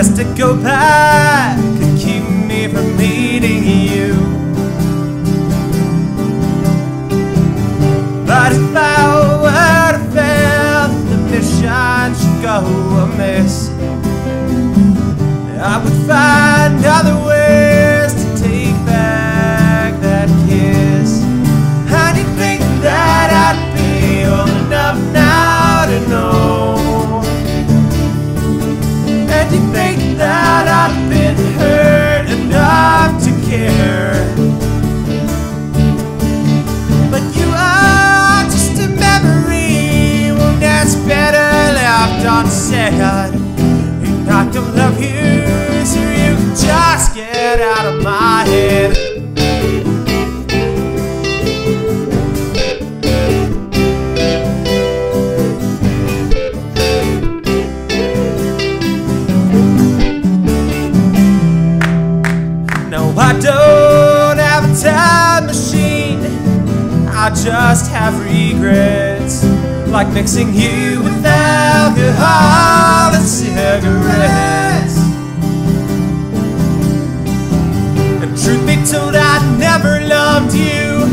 is to go back and keep me from meeting you. But if I were to fail, the mission should go amiss. I would find other ways left unsaid. And I don't love you, so you just get out of my head. No, I don't have a time machine. I just have regrets, like mixing you with alcohol and cigarettes. And truth be told, I never loved you.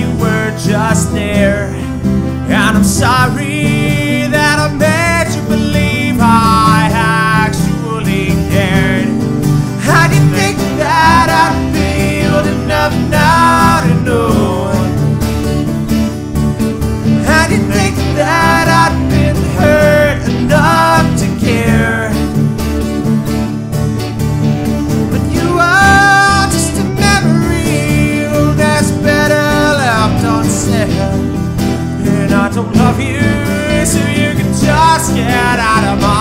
You were just there, and I'm sorry. don't love you, so you can just get out of my